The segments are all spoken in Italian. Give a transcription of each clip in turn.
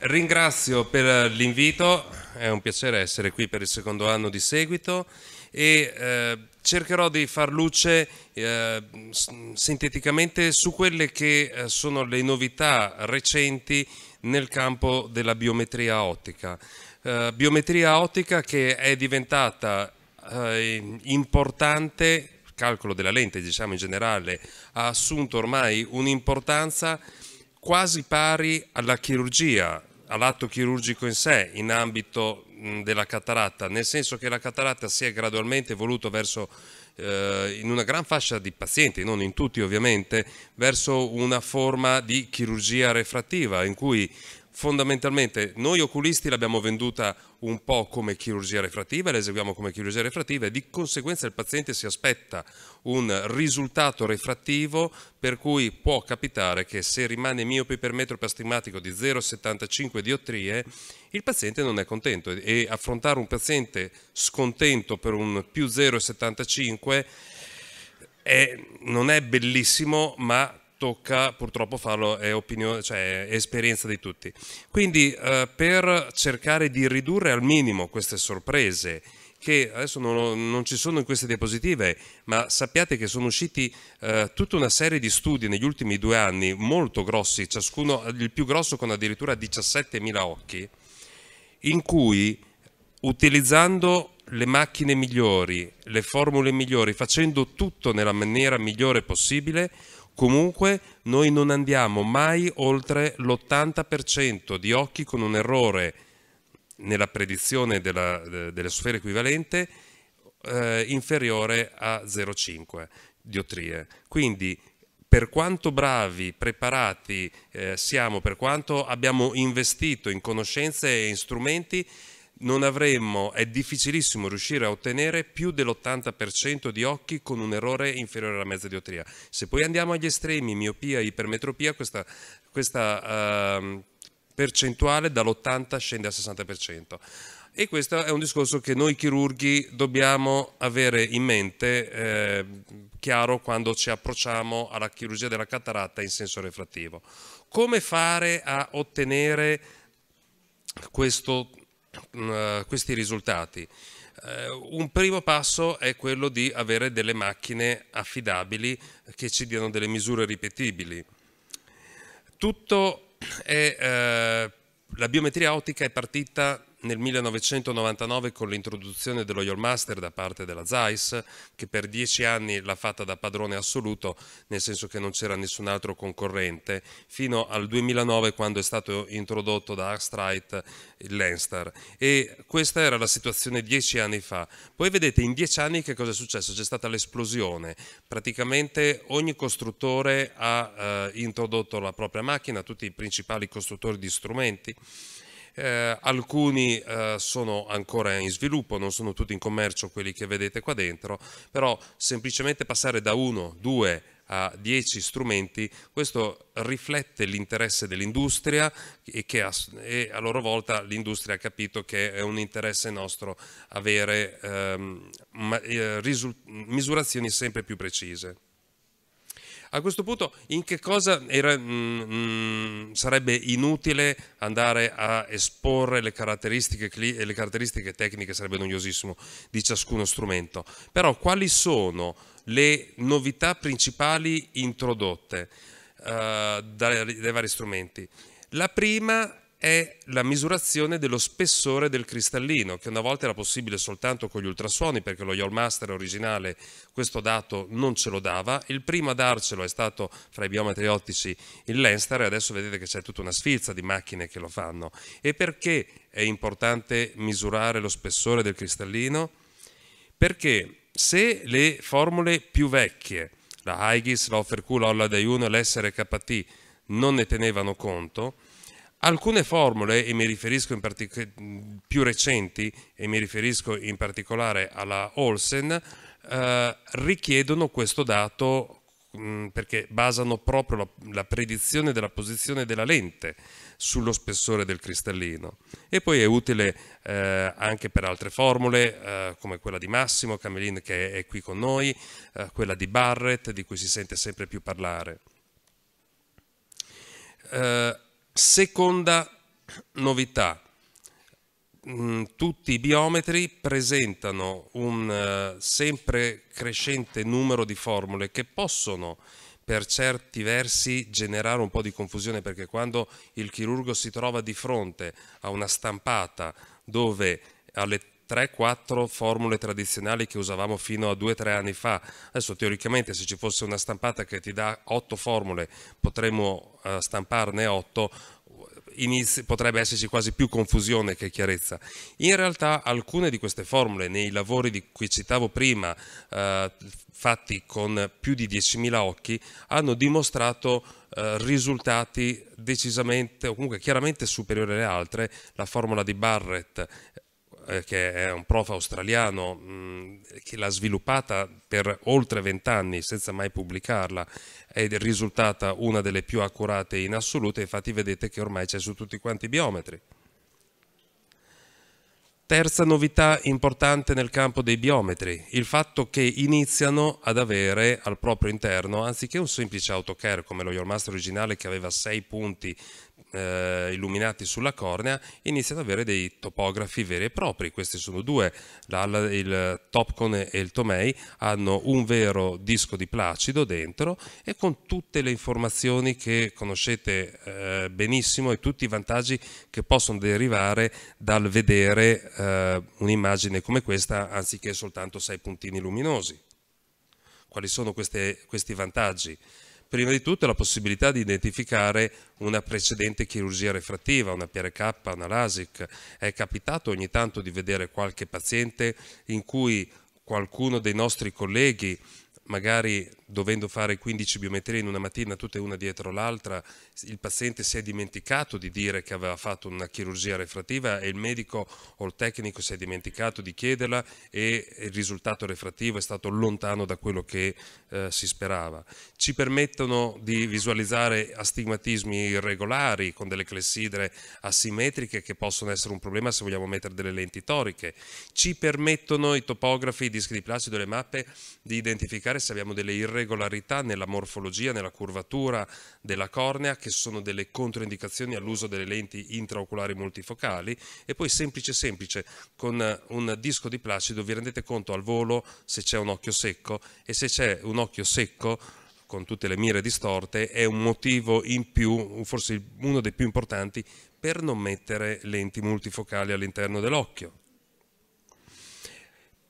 ringrazio per l'invito, è un piacere essere qui per il secondo anno di seguito e eh, cercherò di far luce eh, sinteticamente su quelle che eh, sono le novità recenti nel campo della biometria ottica. Eh, biometria ottica che è diventata eh, importante calcolo della lente diciamo in generale ha assunto ormai un'importanza quasi pari alla chirurgia, all'atto chirurgico in sé in ambito della cataratta, nel senso che la cataratta si è gradualmente evoluto verso eh, in una gran fascia di pazienti, non in tutti ovviamente, verso una forma di chirurgia refrattiva in cui fondamentalmente noi oculisti l'abbiamo venduta un po' come chirurgia refrattiva, la eseguiamo come chirurgia refrattiva e di conseguenza il paziente si aspetta un risultato refrattivo per cui può capitare che se rimane miope per metro plastimatico di 0,75 diottrie il paziente non è contento e affrontare un paziente scontento per un più 0,75 non è bellissimo ma tocca purtroppo farlo, è, opinione, cioè è esperienza di tutti. Quindi eh, per cercare di ridurre al minimo queste sorprese, che adesso non, non, ci sono in queste diapositive, ma sappiate che sono usciti eh, tutta una serie di studi negli ultimi due anni, molto grossi, ciascuno, il più grosso con addirittura 17.000 occhi, in cui utilizzando le macchine migliori, le formule migliori, facendo tutto nella maniera migliore possibile, Comunque noi non andiamo mai oltre l'80% di occhi con un errore nella predizione della, delle sfere equivalente eh, inferiore a 0,5 diottrie. Quindi per quanto bravi, preparati eh, siamo, per quanto abbiamo investito in conoscenze e in strumenti, non avremmo, è difficilissimo riuscire a ottenere più dell'80% di occhi con un errore inferiore alla mezza diotria. Se poi andiamo agli estremi, miopia, ipermetropia, questa, questa uh, percentuale dall'80 scende al 60%. E questo è un discorso che noi chirurghi dobbiamo avere in mente eh, chiaro quando ci approcciamo alla chirurgia della cataratta in senso refrattivo. Come fare a ottenere questo uh, questi risultati? Uh, un primo passo è quello di avere delle macchine affidabili che ci diano delle misure ripetibili. Tutto è, uh, la biometria ottica è partita nel 1999 con l'introduzione dello Master da parte della Zeiss, che per dieci anni l'ha fatta da padrone assoluto, nel senso che non c'era nessun altro concorrente, fino al 2009 quando è stato introdotto da Axtrite il Lenstar. E questa era la situazione dieci anni fa. Poi vedete in dieci anni che cosa è successo? C'è stata l'esplosione. Praticamente ogni costruttore ha eh, introdotto la propria macchina, tutti i principali costruttori di strumenti eh, alcuni eh, sono ancora in sviluppo, non sono tutti in commercio quelli che vedete qua dentro, però semplicemente passare da uno, due a dieci strumenti, questo riflette l'interesse dell'industria e e a, loro volta l'industria ha capito che è un interesse nostro avere ehm, eh, misurazioni sempre più precise. A questo punto in che cosa era, mm, mm, sarebbe inutile andare a esporre le caratteristiche, le caratteristiche tecniche, sarebbe noiosissimo, di ciascuno strumento. Però quali sono le novità principali introdotte uh, dai, dai vari strumenti? La prima è la misurazione dello spessore del cristallino, che una volta era possibile soltanto con gli ultrasuoni, perché lo Yolmaster originale questo dato non ce lo dava. Il primo a darcelo è stato, fra i biometri ottici, il Lenstar, e adesso vedete che c'è tutta una sfilza di macchine che lo fanno. E perché è importante misurare lo spessore del cristallino? Perché se le formule più vecchie, la Aegis, la Holladay 1 e l'SRKT, non ne tenevano conto, Alcune formule, e mi riferisco in più recenti, e mi riferisco in particolare alla Olsen, eh, richiedono questo dato mh, mm, perché basano proprio la, la, predizione della posizione della lente sullo spessore del cristallino. E poi è utile eh, anche per altre formule, eh, come quella di Massimo Camelin che è qui con noi, eh, quella di Barrett, di cui si sente sempre più parlare. Eh, Seconda novità. Mm, tutti i biometri presentano un uh, sempre crescente numero di formule che possono per certi versi generare un po' di confusione perché quando il chirurgo si trova di fronte a una stampata dove alle 3-4 formule tradizionali che usavamo fino a 2-3 anni fa. Adesso teoricamente se ci fosse una stampata che ti dà 8 formule potremmo uh, stamparne 8, inizi, potrebbe esserci quasi più confusione che chiarezza. In realtà alcune di queste formule nei lavori di cui citavo prima, eh, fatti con più di 10.000 occhi, hanno dimostrato eh, risultati decisamente o comunque chiaramente superiori alle altre. La formula di Barrett eh, che è un prof australiano mh, che l'ha sviluppata per oltre vent'anni senza mai pubblicarla è risultata una delle più accurate in assoluto infatti vedete che ormai c'è su tutti quanti i biometri. Terza novità importante nel campo dei biometri, il fatto che iniziano ad avere al proprio interno, anziché un semplice autocare come lo Your Master originale che aveva sei punti eh, illuminati sulla cornea iniziano ad avere dei topografi veri e propri. Questi sono due, il Topcon e il Tomei hanno un vero disco di placido dentro e con tutte le informazioni che conoscete eh, benissimo e tutti i vantaggi che possono derivare dal vedere eh, un'immagine come questa anziché soltanto sei puntini luminosi. Quali sono queste, questi vantaggi? Prima di tutto la possibilità di identificare una precedente chirurgia refrattiva, una PRK, una LASIK. È capitato ogni tanto di vedere qualche paziente in cui qualcuno dei nostri colleghi magari dovendo fare 15 biometrie in una mattina tutte una dietro l'altra, il paziente si è dimenticato di dire che aveva fatto una chirurgia refrattiva e il medico o il tecnico si è dimenticato di chiederla e il risultato refrattivo è stato lontano da quello che eh, si sperava. Ci permettono di visualizzare astigmatismi irregolari con delle clessidre asimmetriche che possono essere un problema se vogliamo mettere delle lenti toriche. Ci permettono i topografi, i dischi di placido le mappe di identificare se abbiamo delle irregolarità irregolarità nella morfologia, nella curvatura della cornea, che sono delle controindicazioni all'uso delle lenti intraoculari multifocali, e poi semplice semplice, con un disco di placido vi rendete conto al volo se c'è un occhio secco e se c'è un occhio secco con tutte le mire distorte è un motivo in più, forse uno dei più importanti, per non mettere lenti multifocali all'interno dell'occhio.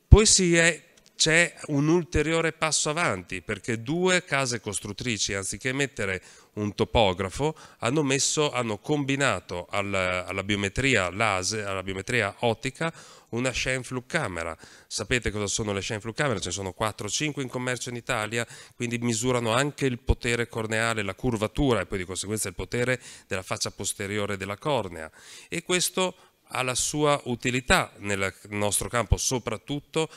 Poi si è c'è un ulteriore passo avanti perché due case costruttrici, anziché mettere un topografo, hanno, messo, hanno combinato alla, alla, biometria laser, alla biometria ottica una Shenflug camera. Sapete cosa sono le Shenflug camera? Ce ne sono 4-5 in commercio in Italia, quindi misurano anche il potere corneale, la curvatura e poi di conseguenza il potere della faccia posteriore della cornea. E questo ha la sua utilità nel nostro campo, soprattutto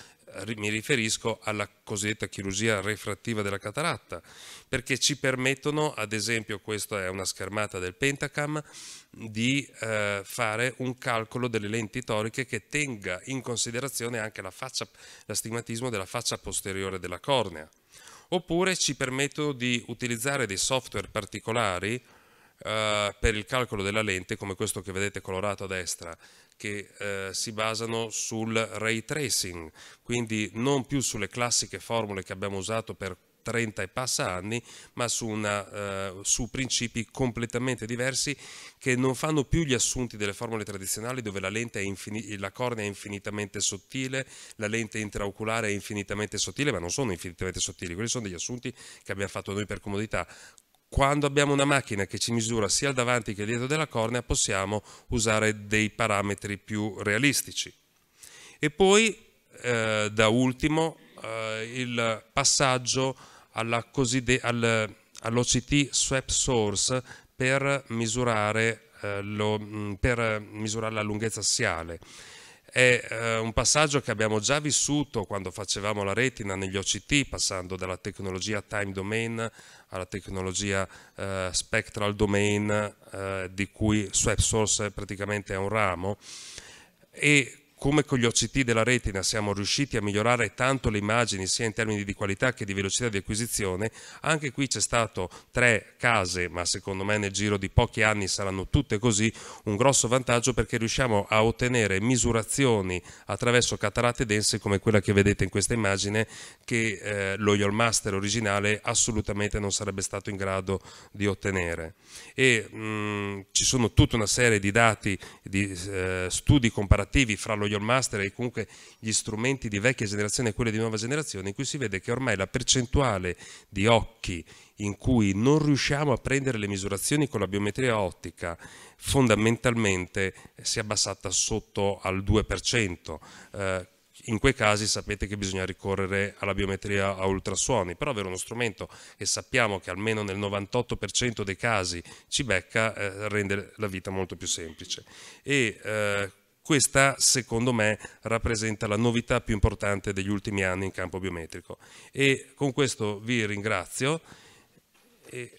mi riferisco alla cosiddetta chirurgia refrattiva della cataratta, perché ci permettono, ad esempio, questa è una schermata del Pentacam, di eh, fare un calcolo delle lenti toriche che tenga in considerazione anche l'astigmatismo della faccia posteriore della cornea. Oppure ci permettono di utilizzare dei software particolari eh, per il calcolo della lente, come questo che vedete colorato a destra, che eh, si basano sul ray tracing, quindi non più sulle classiche formule che abbiamo usato per 30 e passa anni, ma su, una, eh, su, principi completamente diversi che non fanno più gli assunti delle formule tradizionali dove la, la cornea è infinitamente sottile, la lente intraoculare è infinitamente sottile, ma non sono infinitamente sottili, quelli sono degli assunti che abbiamo fatto noi per comodità quando abbiamo una macchina che ci misura sia il davanti che il dietro della cornea possiamo usare dei parametri più realistici. E poi eh, da ultimo eh, il passaggio all'OCT Swap Source per misurare, eh, lo, mm, per misurare la lunghezza assiale. È eh, un passaggio che abbiamo già vissuto quando facevamo la retina negli OCT, passando dalla tecnologia time domain alla tecnologia eh, spectral domain, eh, di cui Swap Source praticamente è un ramo. E come con gli OCT della retina siamo riusciti a migliorare tanto le immagini sia in termini di qualità che di velocità di acquisizione, anche qui c'è stato tre case, ma secondo me nel giro di pochi anni saranno tutte così, un grosso vantaggio perché riusciamo a ottenere misurazioni attraverso cataratte dense come quella che vedete in questa immagine che eh, lo Master originale assolutamente non sarebbe stato in grado di ottenere. E mh, ci sono tutta una serie di dati, di eh, studi comparativi fra lo Your Master e comunque gli strumenti di vecchia generazione e quelli di nuova generazione in cui si vede che ormai la percentuale di occhi in cui non riusciamo a prendere le misurazioni con la biometria ottica fondamentalmente si è abbassata sotto al 2%. Eh, in quei casi sapete che bisogna ricorrere alla biometria a ultrasuoni, però avere uno strumento che sappiamo che almeno nel 98% dei casi ci becca eh, rende la vita molto più semplice. E, eh, questa, secondo me, rappresenta la novità più importante degli ultimi anni in campo biometrico. E con questo vi ringrazio. E...